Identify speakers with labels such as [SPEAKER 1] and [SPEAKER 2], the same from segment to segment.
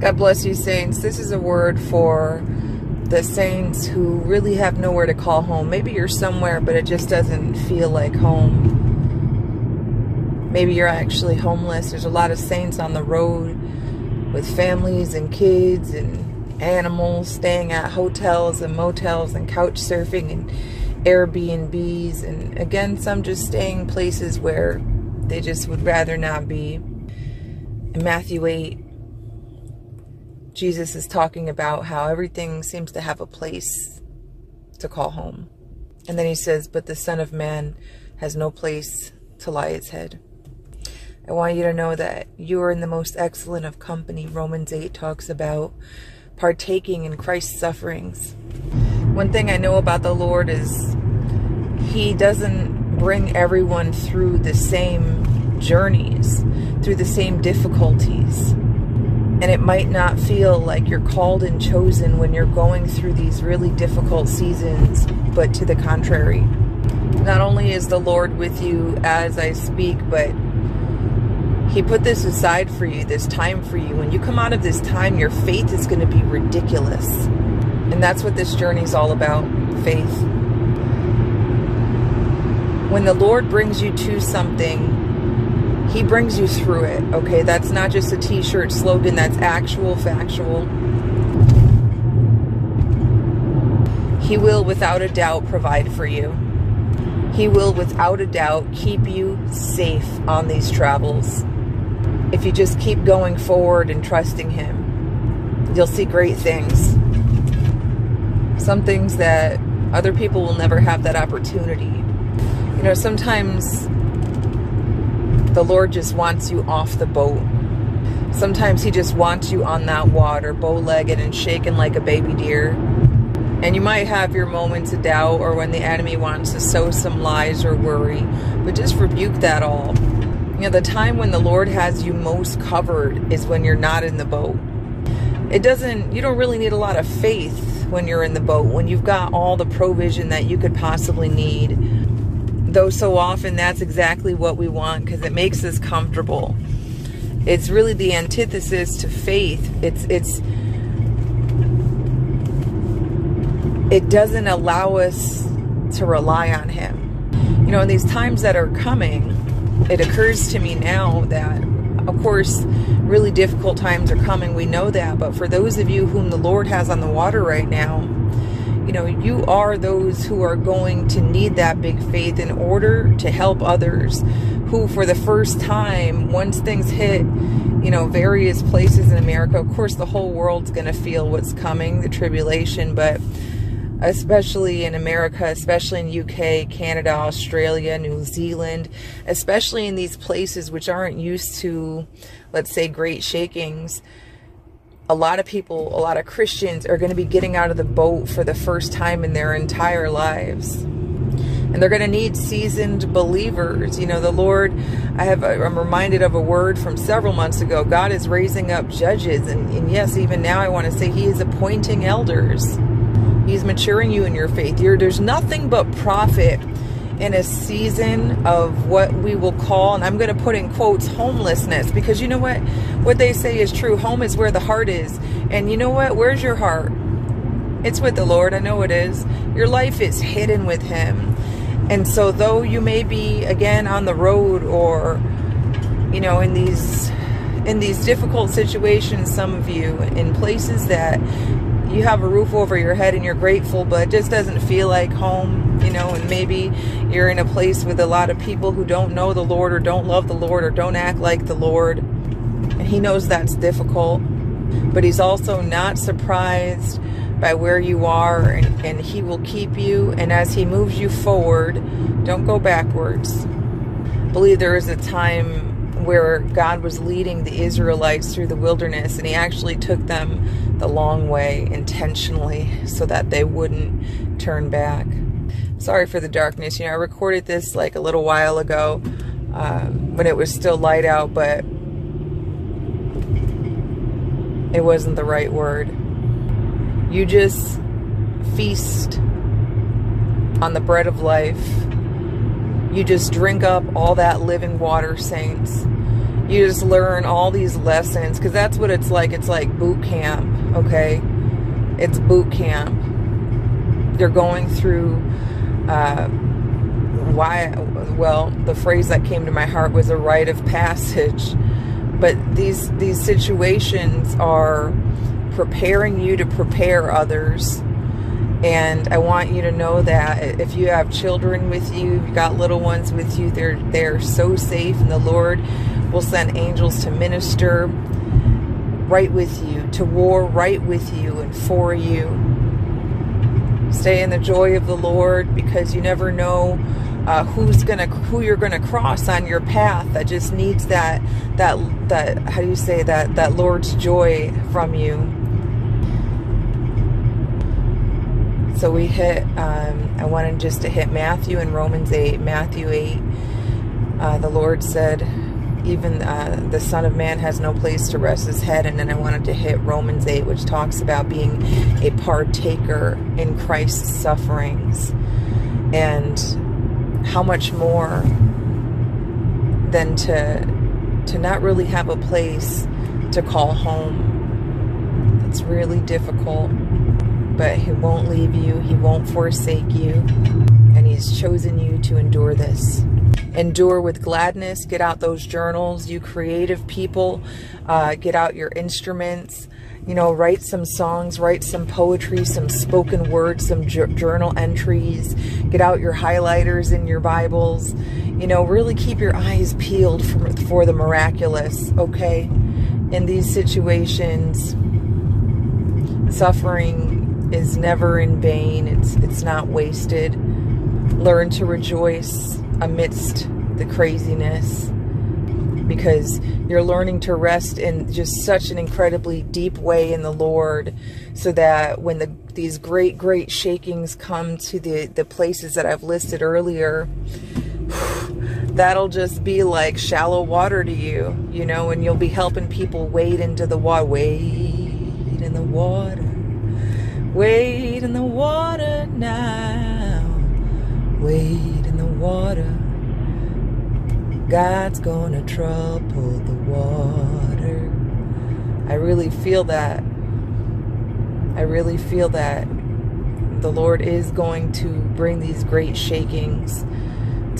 [SPEAKER 1] God bless you, saints. This is a word for the saints who really have nowhere to call home. Maybe you're somewhere, but it just doesn't feel like home. Maybe you're actually homeless. There's a lot of saints on the road with families and kids and animals staying at hotels and motels and couch surfing and Airbnbs. And again, some just staying places where they just would rather not be. In Matthew 8, Jesus is talking about how everything seems to have a place to call home. And then he says, But the Son of Man has no place to lie its head. I want you to know that you are in the most excellent of company. Romans 8 talks about partaking in Christ's sufferings. One thing I know about the Lord is he doesn't bring everyone through the same journeys, through the same difficulties. And it might not feel like you're called and chosen when you're going through these really difficult seasons, but to the contrary. Not only is the Lord with you as I speak, but he put this aside for you, this time for you. When you come out of this time, your faith is going to be ridiculous. And that's what this journey is all about faith. When the Lord brings you to something, He brings you through it, okay? That's not just a t shirt slogan, that's actual, factual. He will, without a doubt, provide for you. He will, without a doubt, keep you safe on these travels if you just keep going forward and trusting Him, you'll see great things. Some things that other people will never have that opportunity. You know, sometimes the Lord just wants you off the boat. Sometimes He just wants you on that water, bow legged and shaking like a baby deer. And you might have your moments of doubt or when the enemy wants to sow some lies or worry, but just rebuke that all you know, the time when the Lord has you most covered is when you're not in the boat. It doesn't, you don't really need a lot of faith when you're in the boat, when you've got all the provision that you could possibly need. Though so often that's exactly what we want because it makes us comfortable. It's really the antithesis to faith. It's, it's, it doesn't allow us to rely on Him. You know, in these times that are coming, it occurs to me now that, of course, really difficult times are coming. We know that. But for those of you whom the Lord has on the water right now, you know, you are those who are going to need that big faith in order to help others who, for the first time, once things hit, you know, various places in America, of course, the whole world's going to feel what's coming, the tribulation, but especially in America, especially in UK, Canada, Australia, New Zealand, especially in these places which aren't used to, let's say, great shakings. A lot of people, a lot of Christians are going to be getting out of the boat for the first time in their entire lives. And they're going to need seasoned believers. You know, the Lord, I have, I'm reminded of a word from several months ago. God is raising up judges. And, and yes, even now I want to say He is appointing elders. He's maturing you in your faith. You're, there's nothing but profit in a season of what we will call, and I'm going to put in quotes, homelessness. Because you know what? What they say is true. Home is where the heart is. And you know what? Where's your heart? It's with the Lord. I know it is. Your life is hidden with Him. And so, though you may be again on the road or, you know, in these in these difficult situations, some of you in places that you have a roof over your head and you're grateful, but it just doesn't feel like home, you know, and maybe you're in a place with a lot of people who don't know the Lord or don't love the Lord or don't act like the Lord. And He knows that's difficult, but He's also not surprised by where you are and, and He will keep you. And as He moves you forward, don't go backwards. I believe there is a time where God was leading the Israelites through the wilderness and he actually took them the long way intentionally so that they wouldn't turn back. Sorry for the darkness. You know, I recorded this like a little while ago um, when it was still light out, but it wasn't the right word. You just feast on the bread of life. You just drink up all that living water, saints You just learn all these lessons because that's what it's like. It's like boot camp, okay? It's boot camp. You're going through. Uh, why? Well, the phrase that came to my heart was a rite of passage. But these these situations are preparing you to prepare others and I want you to know that if you have children with you, you've got little ones with you, they're they're so safe and the Lord will send angels to minister right with you, to war right with you and for you. Stay in the joy of the Lord because you never know uh, who's gonna who you're gonna cross on your path that just needs that that that how do you say that that Lord's joy from you So we hit, um, I wanted just to hit Matthew and Romans 8. Matthew 8, uh, the Lord said, even uh, the Son of Man has no place to rest his head. And then I wanted to hit Romans 8, which talks about being a partaker in Christ's sufferings. And how much more than to, to not really have a place to call home. It's really difficult but He won't leave you, He won't forsake you, and He's chosen you to endure this. Endure with gladness, get out those journals, you creative people, uh, get out your instruments, you know, write some songs, write some poetry, some spoken words, some journal entries, get out your highlighters in your Bibles, you know, really keep your eyes peeled for, for the miraculous, okay? In these situations, suffering is never in vain. It's it's not wasted. Learn to rejoice amidst the craziness because you're learning to rest in just such an incredibly deep way in the Lord so that when the these great great shakings come to the the places that I've listed earlier that'll just be like shallow water to you you know and you'll be helping people wade into the water wade in the water Wade in the water now. Wade water. God's gonna trouble the water. I really feel that. I really feel that the Lord is going to bring these great shakings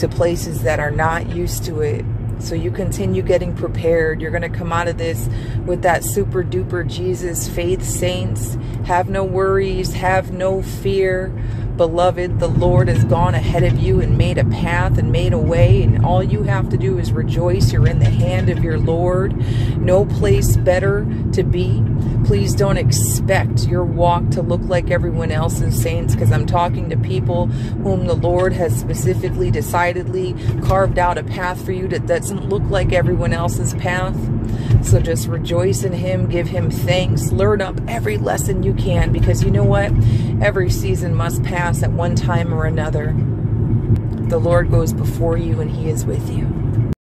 [SPEAKER 1] to places that are not used to it so you continue getting prepared. You're going to come out of this with that super duper Jesus faith, saints. Have no worries, have no fear. Beloved, the Lord has gone ahead of you and made a path and made a way, and all you have to do is rejoice. You're in the hand of your Lord. No place better to be. Please don't expect your walk to look like everyone else's, saints, because I'm talking to people whom the Lord has specifically, decidedly carved out a path for you that doesn't look like everyone else's path. So just rejoice in Him, give Him thanks, learn up every lesson you can, because you know what? Every season must pass at one time or another. The Lord goes before you and He is with you.